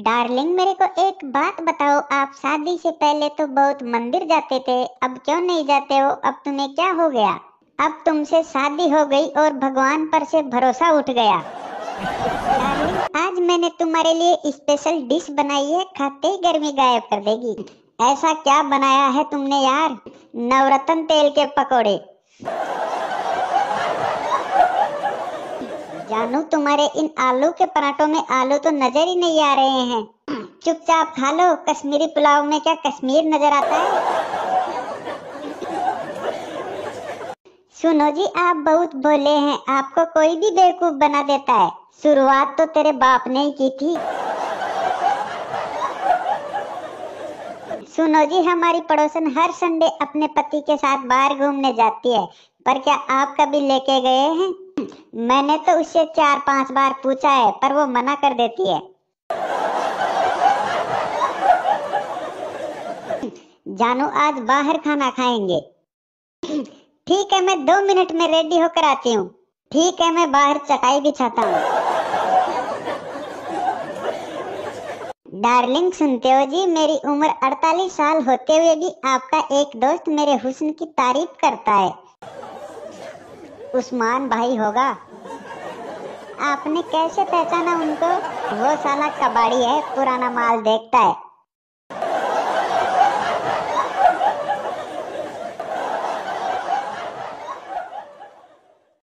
Darling, मेरे को एक बात बताओ। आप शादी से पहले तो बहुत मंदिर जाते थे, अब क्यों नहीं जाते हो? अब तुम्हें क्या हो गया? अब तुमसे शादी हो गई और भगवान पर से भरोसा उठ गया। डार्लिंग आज मैंने तुम्हारे लिए स्पेशल डिश बनाई है, खाते ही गर्मी गायब कर देगी। ऐसा क्या बनाया है तुमने यार? नवरत्न तेल के पकोड़े। जानू, तुम्हारे इन आलू के पराठों में आलू तो नज़र ही नहीं आ रहे हैं। चुपचाप खा लो, कश्मीरी पुलाव में क्या कश्मीर नज़र आता है? सुनो जी, आप बहुत भोले हैं, आपको कोई भी बेवकूफ़ बना देता है। शुरुआत तो तेरे बाप ने ही की थी। सुनो जी, हमारी पड़ोसन हर संडे अपने पति के साथ बाहर घूमने जाती है, पर क्या आप कभी लेके गए हैं? मैंने तो उससे चार पाँच बार पूछा है, पर वो मना कर देती है। जानू, आज बाहर खाना खाएँगे। ठीक है, मैं दो मिनट में रेडी होकर आती हूँ। ठीक है, मैं बाहर चटाई बिछाता हूँ। डार्लिंग, सुनते हो जी, मेरी उम्र 48 साल होते हुए भी आपका एक दोस्त मेरे हुस्न की तारीफ़ करता है। उस्मान भाई होगा। आपने कैसे पहचाना उनको? वो साला कबाड़ी है, पुराना माल देखता है।